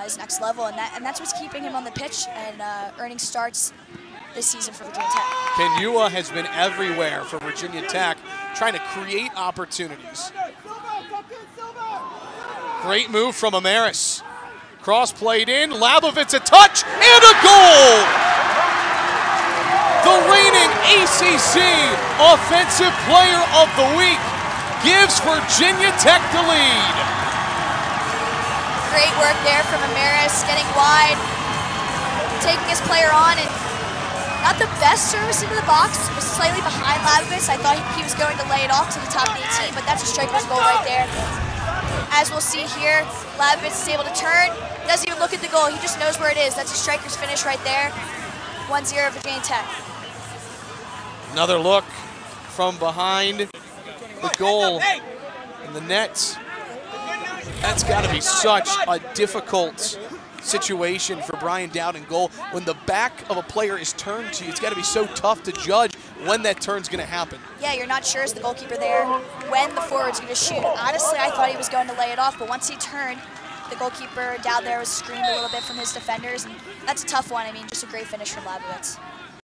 uh, his next level, and that and that's what's keeping him on the pitch and uh, earning starts this season for Virginia Tech. Kenua has been everywhere for Virginia Tech, trying to create opportunities. Great move from Amaris. Cross played in, Labovitz a touch, and a goal! The reigning ACC Offensive Player of the Week gives Virginia Tech the lead. There from Amaris, getting wide, taking his player on, and not the best service into the box. Was slightly behind Labovitz. I thought he was going to lay it off to the top of the 18, but that's a striker's goal right there. As we'll see here, Labovitz is able to turn, doesn't even look at the goal. He just knows where it is. That's a striker's finish right there. 1-0 Virginia Tech. Another look from behind the goal in the net. That's got to be such a difficult situation for Bryan Dowd in goal. When the back of a player is turned to you, it's got to be so tough to judge when that turn's going to happen. Yeah, you're not sure as the goalkeeper there when the forward's going to shoot. Honestly, I thought he was going to lay it off, but once he turned, the goalkeeper down there was screened a little bit from his defenders, and that's a tough one. I mean, just a great finish from Labovitz.